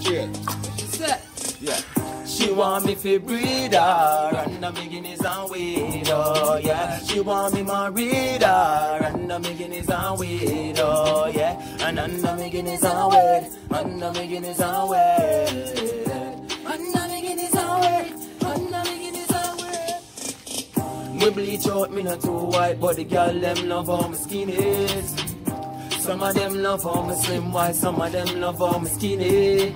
Cheers. Set. Yeah. She want me fi breed her And I'm Guinness and weed oh yeah She want me married her And I'm Guinness and weed oh yeah And I'm Guinness and weed And I'm Guinness and weed Me bleach out me not too white But the girl them love how my skin is Some of them love how my slim white Some of them love how my skinny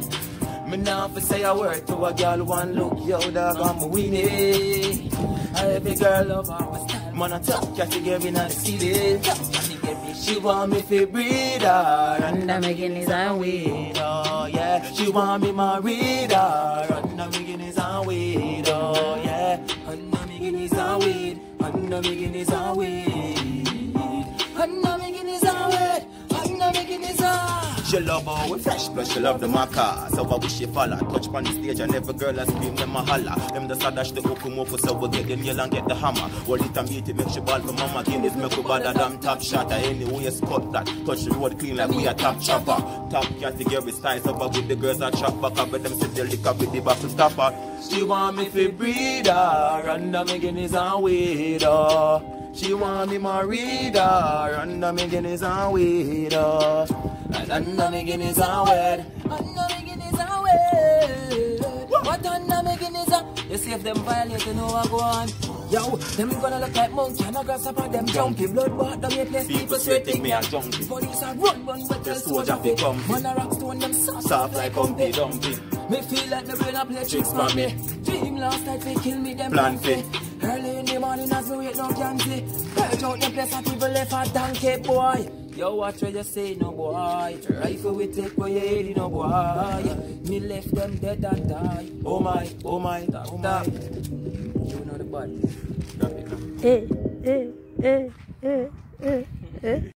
me now for say a word to a girl one look, yo dog, I'm weenie. Every girl love how my style, man a top category in the city. Top category, she want me fi breed her, and I'm making his own weed, oh yeah. She want me married her, and I'm making his own weed, oh yeah. And I'm making his own weed, and I'm making his own weed. She love how we fresh, plus she love the maca. So I wish she follow. Touch on the stage and every girl a scream them a holla. Them the sadash the okum up so we get the nail and get the hammer. Well it and beat it make she ball for mama. Guinness make we bother them top shot. Anyway spot that. Touch the road clean like we a top chopper. Top category style so with the girls a chop back up. But them sit the liquor with the baffle stopper. She want me fi breed her And I'm Guinness and weed her She want me married her And I'm Guinness and weed her And I'm Guinness and weed And I'm Guinness and weed What and I'm Guinness and You see if them violate you know I go on. Yo, them gonna look like monkey and a grasshopper them jumpy Blood bath down your place, people sweating. me a junkie. Police a run, run, but tell soldier fi come Man a rock stone, them soft, Soft like Humpty Dumpty. Me feel like the brain a play tricks on me. Dream last night they kill me them Plan plan Early in the morning as we wait no can see. Purge out the place and people left a donkey boy. Yo, what you say, no boy? Rifle we take for your head, no boy. Me left them dead and die. Oh my, oh my, oh my. You know the body. Drop it now. eh, eh, eh, eh, eh, eh.